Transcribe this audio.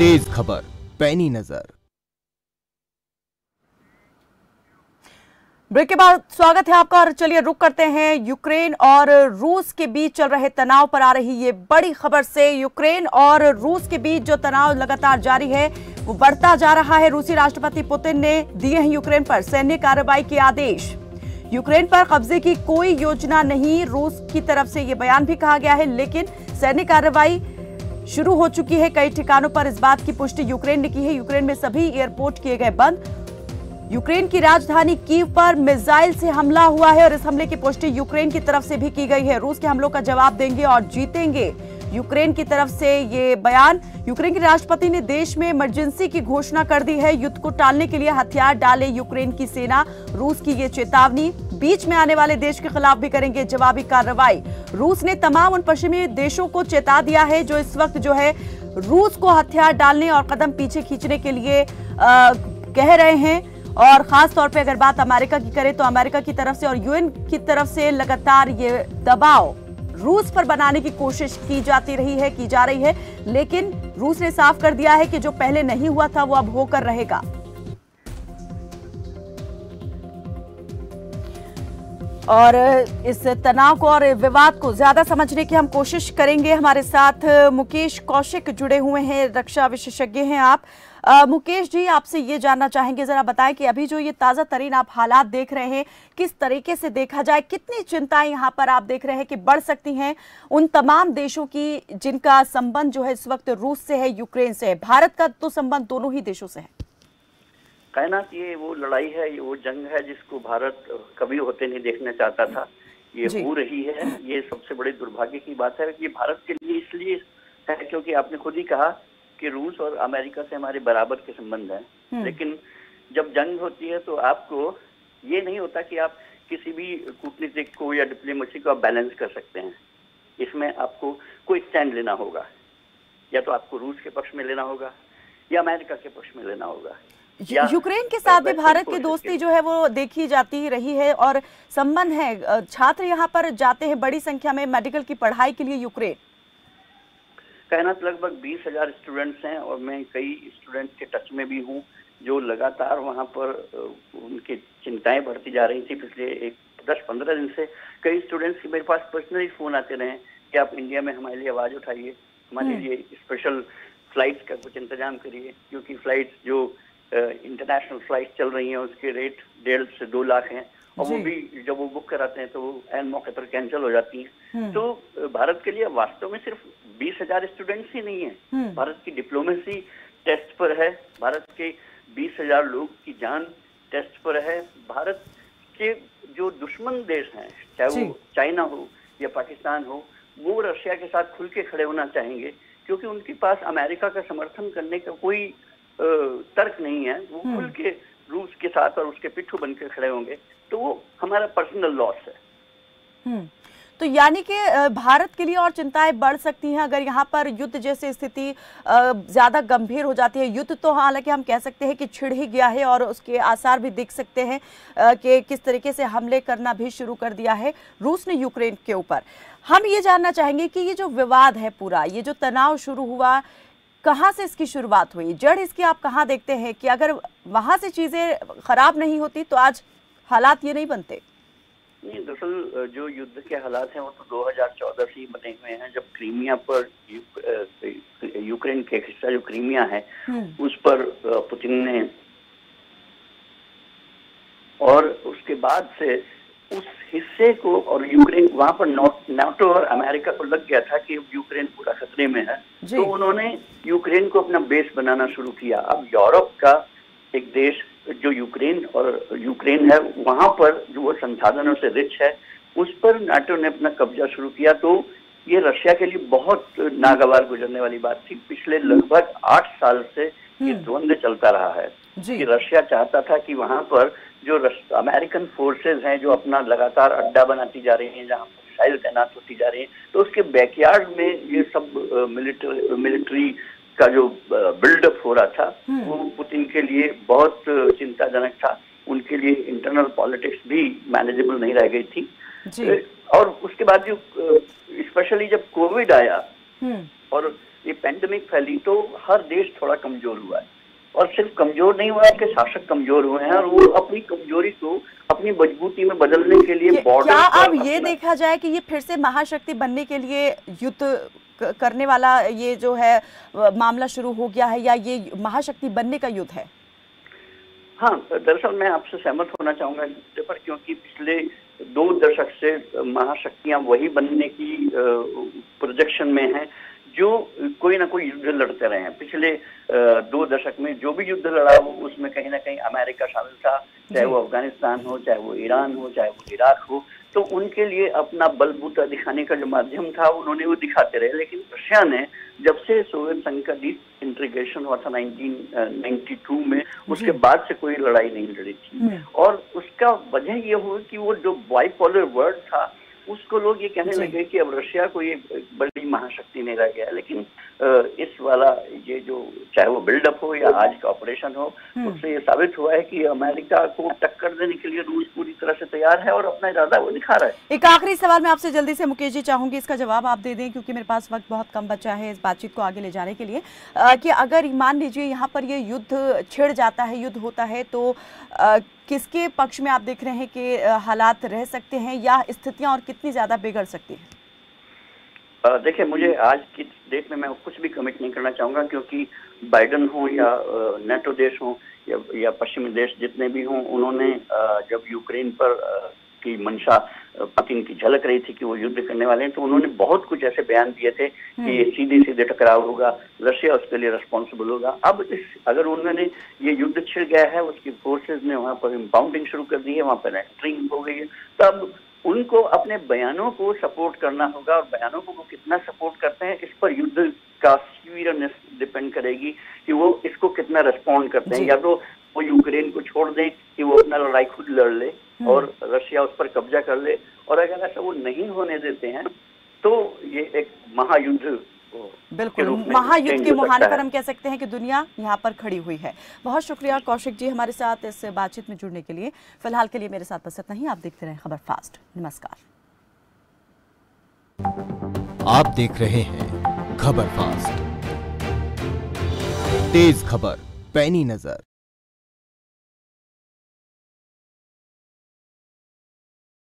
तेज खबर, पैनी नज़र। ब्रेक के बाद स्वागत है आपका, और चलिए रुक करते हैं यूक्रेन और रूस के बीच चल रहे तनाव पर आ रही ये बड़ी खबर से। यूक्रेन और रूस के बीच जो तनाव लगातार जारी है, वो बढ़ता जा रहा है। रूसी राष्ट्रपति पुतिन ने दिए हैं यूक्रेन पर सैन्य कार्रवाई के आदेश। यूक्रेन पर कब्जे की कोई योजना नहीं, रूस की तरफ़ से ये बयान भी कहा गया है, लेकिन सैन्य कार्रवाई शुरू हो चुकी है कई ठिकानों पर। इस बात की पुष्टि यूक्रेन ने की है। यूक्रेन में सभी एयरपोर्ट किए गए बंद। यूक्रेन की राजधानी कीव पर मिसाइल से हमला हुआ है और इस हमले की पुष्टि यूक्रेन की तरफ़ से भी की गई है। रूस के हमलों का जवाब देंगे और जीतेंगे। यूक्रेन की तरफ़ से ये बयान। यूक्रेन के राष्ट्रपति ने देश में इमरजेंसी की घोषणा कर दी है। युद्ध को टालने के लिए हथियार डाले यूक्रेन की सेना। रूस की ये चेतावनी। बीच में आने वाले देश के खिलाफ भी करेंगे जवाबी कार्रवाई। रूस ने तमाम उन पश्चिमी देशों को चेता दिया है जो इस वक्त जो है रूस को हथियार डालने और कदम पीछे खींचने के लिए आ, कह रहे हैं। और खास तौर पे अगर बात अमेरिका की करें तो अमेरिका की तरफ़ से और यूएन की तरफ़ से लगातार ये दबाव रूस पर बनाने की कोशिश की जाती रही है की जा रही है। लेकिन रूस ने साफ़ कर दिया है कि जो पहले नहीं हुआ था वो अब होकर रहेगा। और इस तनाव को और विवाद को ज़्यादा समझने की हम कोशिश करेंगे। हमारे साथ मुकेश कौशिक जुड़े हुए हैं रक्षा विशेषज्ञ हैं आप। आ, मुकेश जी आपसे ये जानना चाहेंगे जरा बताएँ कि अभी जो ये ताज़ा तरीन आप हालात देख रहे हैं किस तरीके से देखा जाए कितनी चिंताएँ यहाँ पर आप देख रहे हैं कि बढ़ सकती हैं उन तमाम देशों की जिनका संबंध जो है इस वक्त रूस से है यूक्रेन से है। भारत का तो संबंध दोनों ही देशों से है। कायनात ये वो लड़ाई है ये वो जंग है जिसको भारत कभी होते नहीं देखना चाहता था। ये हो रही है ये सबसे बड़े दुर्भाग्य की बात है। ये भारत के लिए इसलिए है क्योंकि आपने खुद ही कहा कि रूस और अमेरिका से हमारे बराबर के संबंध हैं। लेकिन जब जंग होती है तो आपको ये नहीं होता कि आप किसी भी कूटनीतिक को या डिप्लोमेसी को आप बैलेंस कर सकते हैं। इसमें आपको कोई स्टैंड लेना होगा। या तो आपको रूस के पक्ष में लेना होगा या अमेरिका के पक्ष में लेना होगा। यूक्रेन के साथ भी भारत की दोस्ती जो है वो देखी जाती रही है और संबंध है। छात्र यहाँ पर जाते हैं बड़ी संख्या में मेडिकल की पढ़ाई के लिए यूक्रेन। कहना लगभग बीस हज़ार स्टूडेंट्स हैं और मैं कई स्टूडेंट्स के टच में भी हूँ जो लगातार वहाँ पर उनकी चिंताएँ बढ़ती जा रही थी पिछले एक दस पंद्रह दिन से। कई स्टूडेंट्स के मेरे पास पर्सनली फ़ोन आते रहे कि आप इंडिया में हमारे लिए आवाज़ उठाइए हमारे लिए स्पेशल फ्लाइट्स का कुछ इंतज़ाम करिए क्योंकि फ्लाइट्स जो इंटरनेशनल फ़्लाइट चल रही हैं उसके रेट डेढ़ से दो लाख हैं। और वो भी जब वो बुक कराते हैं तो वो एन मौके पर कैंसिल हो जाती है। तो भारत के लिए वास्तव में सिर्फ़ बीस हज़ार स्टूडेंट्स ही नहीं है। भारत की डिप्लोमेसी टेस्ट पर है। भारत के बीस हज़ार लोग की जान टेस्ट पर है। भारत के जो दुश्मन देश हैं चाहे वो चाइना हो या पाकिस्तान हो वो रशिया के साथ खुल के खड़े होना चाहेंगे क्योंकि उनके पास अमेरिका का समर्थन करने का कोई तर्क नहीं है। वो खुल के रूस के साथ और उसके पिट्ठू बन के खड़े होंगे। तो वो हमारा पर्सनल लॉस है। तो यानी कि भारत के लिए और चिंताएँ बढ़ सकती हैं। अगर यहाँ पर युद्ध जैसी स्थिति ज़्यादा गंभीर हो जाती है। युद्ध तो हालाँकि हम कह सकते हैं कि छिड़ ही गया है और उसके आसार भी दिख सकते हैं कि किस तरीके से हमले करना भी शुरू कर दिया है रूस ने यूक्रेन के ऊपर। हम ये जानना चाहेंगे कि ये जो विवाद है पूरा ये जो तनाव शुरू हुआ कहाँ से इसकी शुरुआत हुई? जड़ इसकी आप कहाँ देखते हैं कि अगर वहाँ से चीज़ें खराब नहीं होती तो आज हालात ये नहीं बनते? नहीं दरअसल जो युद्ध के हालात हैं वो तो 2014 से ही बने हुए हैं। जब क्रीमिया पर यूक्रेन के हिस्सा जो क्रीमिया है उस पर पुतिन ने और उसके बाद से उस हिस्से को और यूक्रेन वहाँ पर नाटो और अमेरिका को लग गया था कि यूक्रेन पूरा खतरे में है। तो उन्होंने यूक्रेन को अपना बेस बनाना शुरू किया। अब यूरोप का एक देश जो यूक्रेन और यूक्रेन है वहाँ पर जो वो संसाधनों से रिच है उस पर नाटो ने अपना कब्जा शुरू किया। तो ये रशिया के लिए बहुत नागवार गुजरने वाली बात थी। पिछले लगभग आठ साल से ये द्वंद्व चलता रहा है कि रशिया चाहता था कि वहाँ पर जो अमेरिकन फोर्सेज हैं जो अपना लगातार अड्डा बनाती जा रही हैं जहाँ मिसाइल तैनात होती जा रही हैं तो उसके बैकयार्ड में ये सब मिलिट्री मिलिट्री का जो बिल्डअप हो रहा था वो पुतिन के लिए बहुत चिंताजनक था। उनके लिए इंटरनल पॉलिटिक्स भी मैनेजेबल नहीं रह गई थी। और उसके बाद जो स्पेशली जब कोविड आया और ये पैंडमिक फैली तो हर देश थोड़ा कमज़ोर हुआ है। और सिर्फ़ कमज़ोर नहीं हुआ है शासक कमज़ोर हुए हैं और वो अपनी कमज़ोरी को अपनी मजबूती में बदलने के लिए बॉर्डर क्या अब ये देखा जाए कि ये फिर से महाशक्ति बनने के लिए युद्ध करने वाला ये जो है मामला शुरू हो गया है या ये महाशक्ति बनने का युद्ध है? हाँ दरअसल मैं आपसे सहमत होना चाहूँगा इस पर क्योंकि पिछले दो दशक से महाशक्तियाँ वही बनने की प्रोजेक्शन में हैं। जो कोई ना कोई युद्ध लड़ते रहे हैं। पिछले दो दशक में जो भी युद्ध लड़ा हो उसमें कहीं ना कहीं अमेरिका शामिल था। चाहे वो अफ़गानिस्तान हो चाहे वो ईरान हो चाहे वो इराक हो तो उनके लिए अपना बलबूता दिखाने का जो माध्यम था उन्होंने वो दिखाते रहे। लेकिन रशिया ने जब से सोवियत संघ का डीप इंटीग्रेशन हुआ था 1992 में उसके बाद से कोई लड़ाई नहीं लड़ी थी। और उसका वजह ये हुआ कि वो जो बाइपोलर वर्ड था उसको लोग ये कहने लगे कि अब रशिया को ये बड़ी महाशक्ति नहीं रह गया लेकिन इस वाला ये जो चाहे वो बिल्डअप हो या आज का ऑपरेशन हो हम्म। उससे ये साबित हुआ है कि अमेरिका को टक्कर देने के लिए रूस पूरी तरह से तैयार है और अपना इरादा वो दिखा रहा है। एक आखिरी सवाल मैं आपसे जल्दी से मुकेश जी चाहूँगी इसका जवाब आप दे दें क्योंकि मेरे पास वक्त बहुत कम बचा है इस बातचीत को आगे ले जाने के लिए। कि अगर मान लीजिए यहाँ पर ये युद्ध छिड़ जाता है युद्ध होता है तो किसके पक्ष में आप देख रहे हैं कि हालात रह सकते हैं या स्थितियाँ और कितनी ज़्यादा बिगड़ सकती हैं? देखिए मुझे आज की डेट में मैं कुछ भी कमिट नहीं करना चाहूँगा क्योंकि बाइडन हो या नेटो देश हो या, या पश्चिमी देश जितने भी हों उन्होंने जब यूक्रेन पर की मंशा पुतिन की झलक रही थी कि वो युद्ध करने वाले हैं तो उन्होंने बहुत कुछ ऐसे बयान दिए थे कि ये हम्म। सीधे सीधे टकराव होगा रशिया उसके लिए रिस्पॉन्सिबल होगा अब इस अगर उन्होंने ये युद्ध छिड़ गया है उसकी फोर्सेज ने वहाँ पर इम्पाउंडिंग शुरू कर दी है वहाँ पर एंट्रिंग हो गई है तो अब उनको अपने बयानों को सपोर्ट करना होगा और बयानों को वो कितना सपोर्ट करते हैं इस पर युद्ध का सीवियरनेस डिपेंड करेगी कि वो इसको कितना रिस्पॉन्ड करते हैं या तो वो यूक्रेन को छोड़ दें कि वो अपना लड़ाई खुद लड़ ले हम्म। और रशिया उस पर कब्जा कर ले और अगर ऐसा वो नहीं होने देते हैं तो ये एक महायुद्ध बिल्कुल महायुद्ध के मुहाने पर हम कह सकते हैं कि दुनिया यहाँ पर खड़ी हुई है। बहुत शुक्रिया कौशिक जी हमारे साथ इस बातचीत में जुड़ने के लिए। फ़िलहाल के लिए मेरे साथ बस इतना ही। आप देखते रहे खबर फास्ट। नमस्कार। आप देख रहे हैं खबर फास्ट। तेज खबर पैनी नज़र।